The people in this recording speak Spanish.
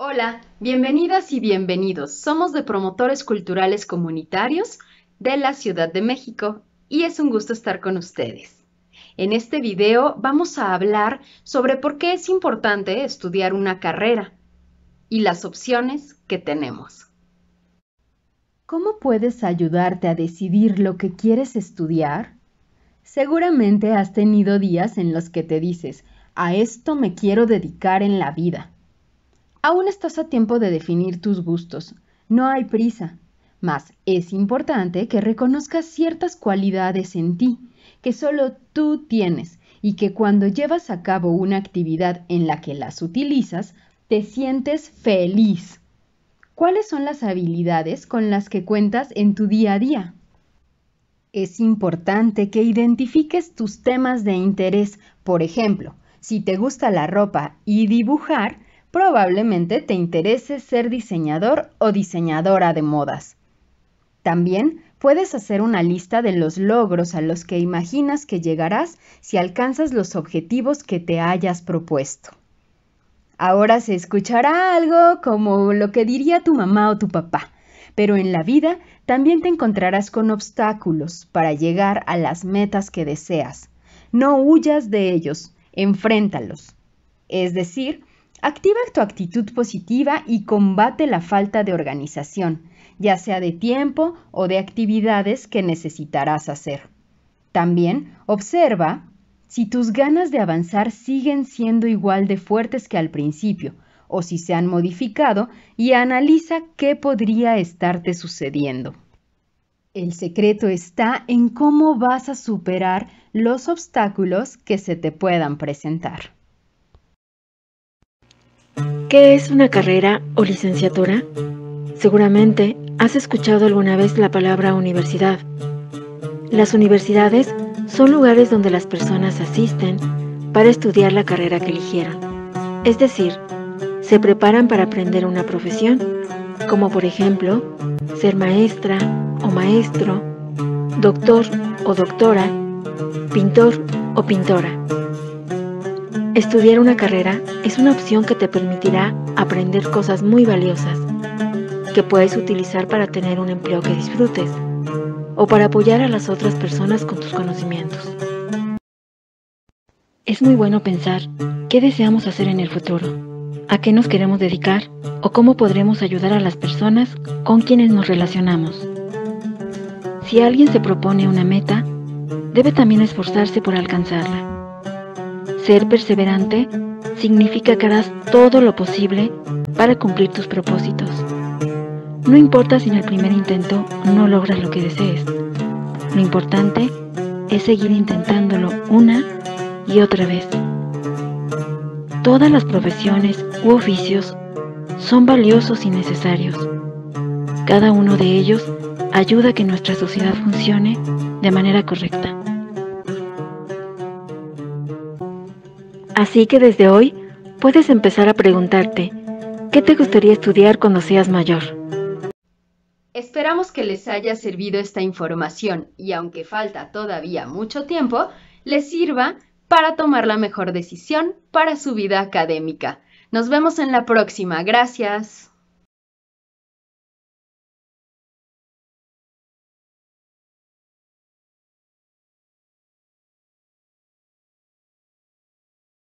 Hola, bienvenidas y bienvenidos. Somos de Promotores Culturales Comunitarios de la Ciudad de México y es un gusto estar con ustedes. En este video vamos a hablar sobre por qué es importante estudiar una carrera y las opciones que tenemos. ¿Cómo puedes ayudarte a decidir lo que quieres estudiar? Seguramente has tenido días en los que te dices, a esto me quiero dedicar en la vida Aún estás a tiempo de definir tus gustos. No hay prisa. Mas es importante que reconozcas ciertas cualidades en ti que solo tú tienes y que cuando llevas a cabo una actividad en la que las utilizas, te sientes feliz. ¿Cuáles son las habilidades con las que cuentas en tu día a día? Es importante que identifiques tus temas de interés. Por ejemplo, si te gusta la ropa y dibujar, probablemente te interese ser diseñador o diseñadora de modas. También puedes hacer una lista de los logros a los que imaginas que llegarás si alcanzas los objetivos que te hayas propuesto. Ahora se escuchará algo como lo que diría tu mamá o tu papá, pero en la vida también te encontrarás con obstáculos para llegar a las metas que deseas. No huyas de ellos, enfréntalos. Es decir, Activa tu actitud positiva y combate la falta de organización, ya sea de tiempo o de actividades que necesitarás hacer. También observa si tus ganas de avanzar siguen siendo igual de fuertes que al principio o si se han modificado y analiza qué podría estarte sucediendo. El secreto está en cómo vas a superar los obstáculos que se te puedan presentar. ¿Qué es una carrera o licenciatura? Seguramente has escuchado alguna vez la palabra universidad. Las universidades son lugares donde las personas asisten para estudiar la carrera que eligieron. Es decir, se preparan para aprender una profesión, como por ejemplo ser maestra o maestro, doctor o doctora, pintor o pintora. Estudiar una carrera es una opción que te permitirá aprender cosas muy valiosas que puedes utilizar para tener un empleo que disfrutes o para apoyar a las otras personas con tus conocimientos. Es muy bueno pensar qué deseamos hacer en el futuro, a qué nos queremos dedicar o cómo podremos ayudar a las personas con quienes nos relacionamos. Si alguien se propone una meta, debe también esforzarse por alcanzarla ser perseverante significa que harás todo lo posible para cumplir tus propósitos. No importa si en el primer intento no logras lo que desees. Lo importante es seguir intentándolo una y otra vez. Todas las profesiones u oficios son valiosos y necesarios. Cada uno de ellos ayuda a que nuestra sociedad funcione de manera correcta. Así que desde hoy puedes empezar a preguntarte, ¿qué te gustaría estudiar cuando seas mayor? Esperamos que les haya servido esta información y aunque falta todavía mucho tiempo, les sirva para tomar la mejor decisión para su vida académica. Nos vemos en la próxima. Gracias.